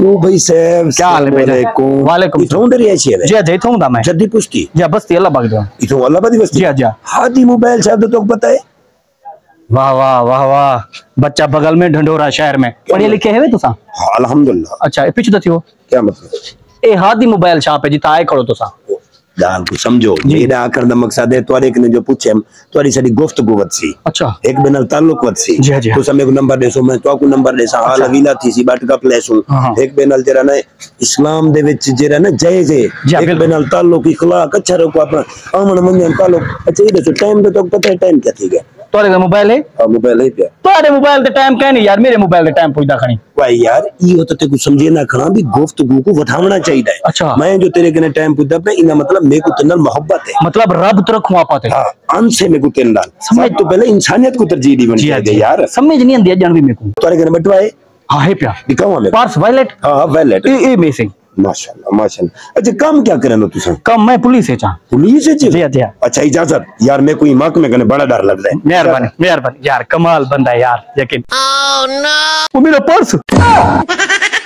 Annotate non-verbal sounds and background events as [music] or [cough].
ओ भाई साहब क्या हाल है? वालेकुम वालेकुम इथों उधर ही है जी जी थों दा मैं। जद्दी पुश्ती। जी बस्ती अल्लाह बाग दो। इथों अल्लाह बदी बस्ती? जी जी हादी मोबाइल साहब तो पता है? वाह वाह वाह वाह। बच्चा बगल में ढंडोरा शहर में। पढ़े लिखे है तुसा? हाँ अल्हम्दुलिल्लाह। अच्छा ए पिछ दथियो क्या मतलब? ए हादी मोबाइल शॉप है जिता आए खड़ो तुसा। दाल को समझो मेरा आकर दा मकसद है तुम्हारे ने जो पूछे हम तुम्हारी सारी गुफ्तगू वत सी अच्छा। एक बिनल ताल्लुक वत सी जी, जी। तो समय को नंबर देसो मैं तो को नंबर देसा। हाल अगीला थी सी बाट का प्लेस हाँ, हाँ। एक बिनल जरा ना इस्लाम दे विच जरा ना जायज़ है। एक। बिनल ताल्लुक इखलाक अच्छा रखो अपना। आमन मन ताल्लुक। अच्छा ये तो टाइम तो पता है टाइम क्या थी गया? तोरे का मोबाइल है? हाँ मोबाइल है क्या? तोरे मोबाइल ते टाइम कहनी यार मेरे मोबाइल ते टाइम पुछदा खणी। भाई यार यो तो तेको समझे ना खड़ा भी गुफ्तगू को वठावना चाहिए अच्छा। मैं जो तेरे कने टाइम पुदा पे इना मतलब मेरे को तेरे नाल मोहब्बत है। मतलब रब तरख हुआ पाते। हाँ अंश है मेरे को तेरे नाल। समझ तो पहले इंसानियत को तरजीह दी बन जी चाहिए यार। समझ नहीं आंदी जान भी मेरे को। तुम्हारे कने बटवा है। हाँ है प्या दिखाओ हमें पर्स वॉलेट हाँ वैलेट ए ए मिसिंग माशाल्लाह माशाल्लाह। अच्छा काम क्या करे ना तुसा काम मैं पुलिस है चा। पुलिस है जी? जी जी अच्छा इजाज़त। यार मैं कोई महकमे कने बड़ा डर लग रहा है। मेहरबानी मेहरबानी। यार कमाल बंदा है यार यकीन। वो मेरा पर्स। [laughs]